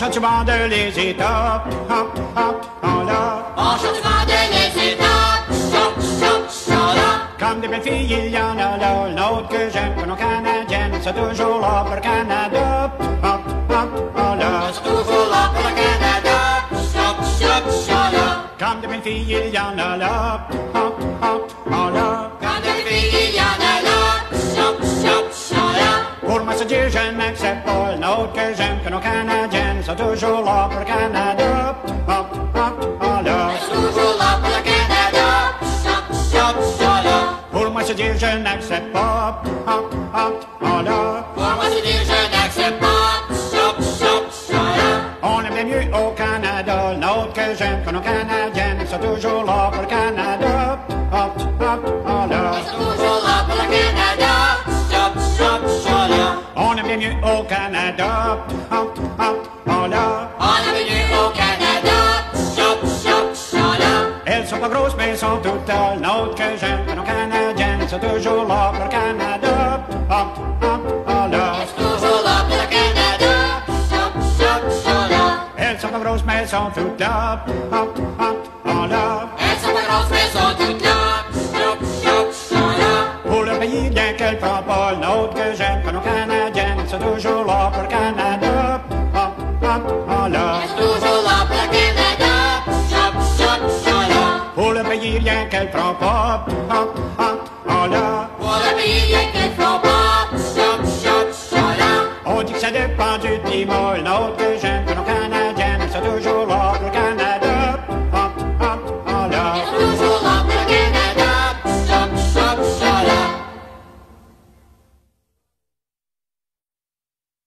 chante souvent de les étapes, hop, hop, en là. On chante souvent de les étapes, chop, chop, chop. Comme des belles filles, il y en a là, l'autre que j'aime, que nos canadiennes, c'est toujours là pour le Canada, hop, hop, en là. C'est toujours là pour le Canada, chop, chop, chop. Comme des belles filles, il y en a là, hop, hop, en là. Quand des filles, il y en a là, chop, chop, chop, là. Pour moi, c'est Dieu, je n'accepte pas l'autre que j'aime, que nos canadiennes, sont toujours là pour le Canada, hop, hop, en là. C'est toujours là pour le Canada, chop, chop, chop, là. Pour moi, c'est Dieu, je n'accepte pas, hop, hop, là. Pour moi, c'est dire je n'accepte pas, chop, chop, chop, là. On aime bien mieux au Canada, l'autre que j'aime, que nos canadiennes, sont toujours là pour le Canada, hop, hop, en là. C'est toujours là pour le Canada, chop, chop, chop, là. On aime bien mieux au Canada, hop, hop, pas grosses, mais sont toutes là, l'autre que j'aime, nos canadiennes, sont toujours là pour le Canada, hop, hop, en là. C'est toujours là pour le Canada, chop, chop, chop, là. Elles sont pas grosses, mais sont toutes là, hop, hop, là. Elles sont pas grosses, mais sont toutes là, chop, chop, chop, là. Pour le pays, bien qu'elle prend pas l'autre Pour le pays, rien qu'elle prend pas, hop, hop, en là. Pour le pays, y'a qu'elles font pas, chop, chop, chop, là. On dit que ça dépend du climat, l'autre que j'aime, que nos